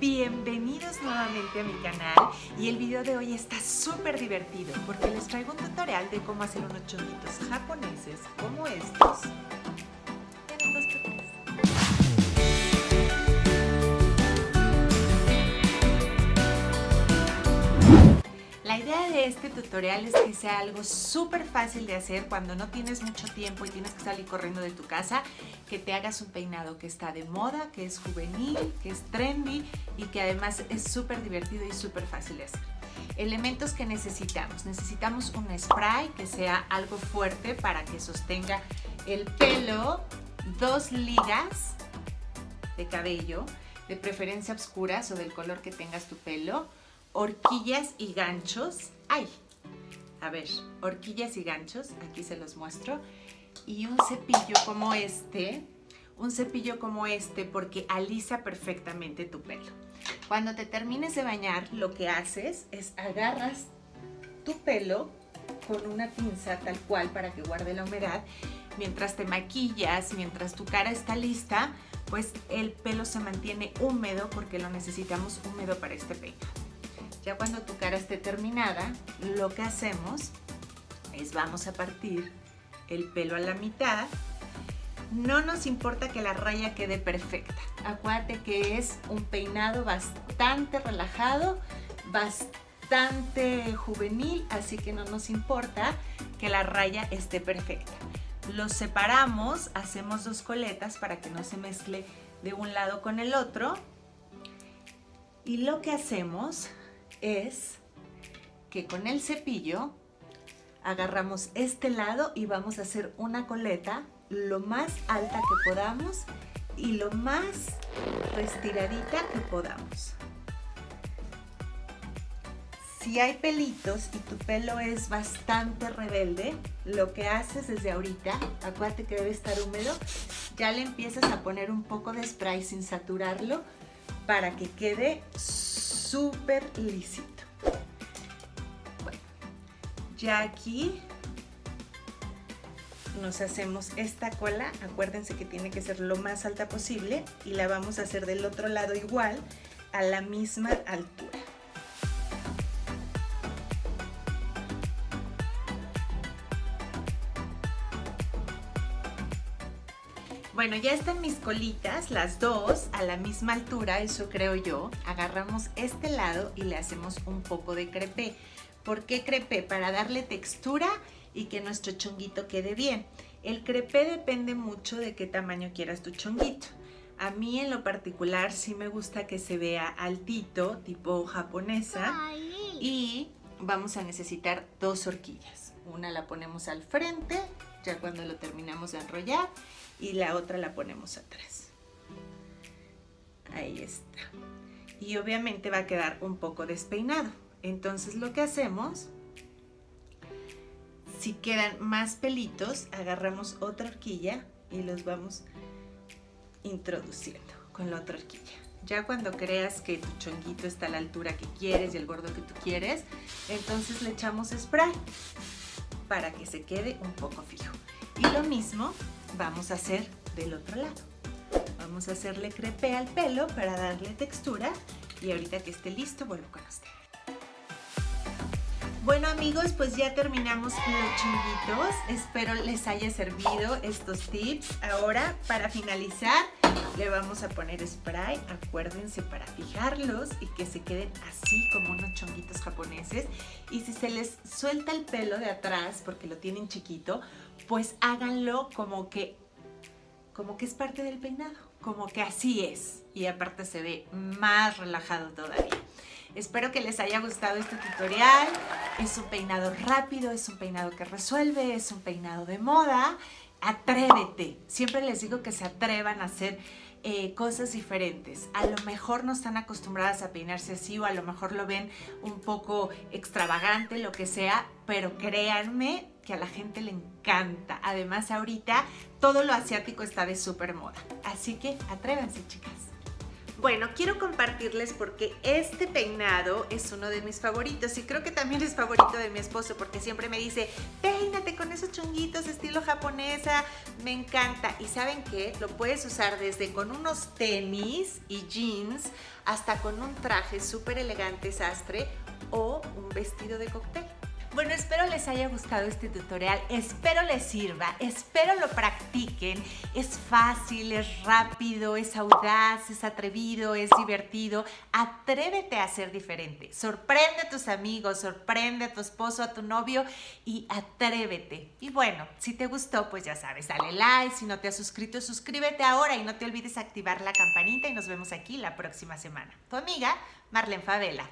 Bienvenidos nuevamente a mi canal y el video de hoy está súper divertido porque les traigo un tutorial de cómo hacer unos chonguitos japoneses como estos. La idea de este tutorial es que sea algo súper fácil de hacer cuando no tienes mucho tiempo y tienes que salir corriendo de tu casa, que te hagas un peinado que está de moda, que es juvenil, que es trendy y que además es súper divertido y súper fácil de hacer. Elementos que necesitamos. Necesitamos un spray que sea algo fuerte para que sostenga el pelo, dos ligas de cabello, de preferencia oscuras o del color que tengas tu pelo, horquillas y ganchos. ¡Ay! A ver, horquillas y ganchos, aquí se los muestro. Y un cepillo como este, un cepillo como este porque alisa perfectamente tu pelo. Cuando te termines de bañar, lo que haces es agarras tu pelo con una pinza tal cual para que guarde la humedad. Mientras te maquillas, mientras tu cara está lista, pues el pelo se mantiene húmedo porque lo necesitamos húmedo para este peinado. Ya cuando tu cara esté terminada, lo que hacemos es vamos a partir el pelo a la mitad. No nos importa que la raya quede perfecta. Acuérdate que es un peinado bastante relajado, bastante juvenil, así que no nos importa que la raya esté perfecta. Los separamos, hacemos dos coletas para que no se mezcle de un lado con el otro. Y lo que hacemos es que con el cepillo agarramos este lado y vamos a hacer una coleta lo más alta que podamos y lo más restiradita que podamos. Si hay pelitos y tu pelo es bastante rebelde, lo que haces desde ahorita, acuérdate que debe estar húmedo, ya le empiezas a poner un poco de spray sin saturarlo para que quede súper lisito. Bueno, ya aquí nos hacemos esta cola, acuérdense que tiene que ser lo más alta posible y la vamos a hacer del otro lado igual a la misma altura. Bueno, ya están mis colitas, las dos, a la misma altura, eso creo yo. Agarramos este lado y le hacemos un poco de crepé. ¿Por qué crepé? Para darle textura y que nuestro chonguito quede bien. El crepé depende mucho de qué tamaño quieras tu chonguito. A mí en lo particular sí me gusta que se vea altito, tipo japonesa. Y vamos a necesitar dos horquillas. Una la ponemos al frente, ya cuando lo terminamos de enrollar y la otra la ponemos atrás. Ahí está. Y obviamente va a quedar un poco despeinado. Entonces lo que hacemos, si quedan más pelitos, agarramos otra horquilla y los vamos introduciendo con la otra horquilla. Ya cuando creas que tu chonguito está a la altura que quieres y el gordo que tú quieres, entonces le echamos spray para que se quede un poco fijo. Y lo mismo vamos a hacer del otro lado. Vamos a hacerle crepe al pelo para darle textura y ahorita que esté listo vuelvo con usted. Bueno amigos, pues ya terminamos los chinguitos. Espero les haya servido estos tips. Ahora, para finalizar, le vamos a poner spray. Acuérdense para fijarlos y que se queden así como unos chonguitos japoneses. Y si se les suelta el pelo de atrás porque lo tienen chiquito, pues háganlo como que, como que es parte del peinado. Como que así es. Y aparte se ve más relajado todavía. Espero que les haya gustado este tutorial. Es un peinado rápido, es un peinado que resuelve, es un peinado de moda. Atrévete. Siempre les digo que se atrevan a hacer eh, cosas diferentes. A lo mejor no están acostumbradas a peinarse así o a lo mejor lo ven un poco extravagante, lo que sea, pero créanme que a la gente le encanta. Además ahorita todo lo asiático está de súper moda. Así que atrévanse chicas. Bueno, quiero compartirles porque este peinado es uno de mis favoritos y creo que también es favorito de mi esposo porque siempre me dice, peínate con esos chonguitos estilo japonesa, me encanta. Y ¿saben qué? Lo puedes usar desde con unos tenis y jeans hasta con un traje súper elegante sastre o un vestido de cóctel. Bueno, espero les haya gustado este tutorial, espero les sirva, espero lo practiquen. Es fácil, es rápido, es audaz, es atrevido, es divertido. Atrévete a ser diferente. Sorprende a tus amigos, sorprende a tu esposo, a tu novio y atrévete. Y bueno, si te gustó, pues ya sabes, dale like. Si no te has suscrito, suscríbete ahora y no te olvides activar la campanita y nos vemos aquí la próxima semana. Tu amiga Marlene Favela.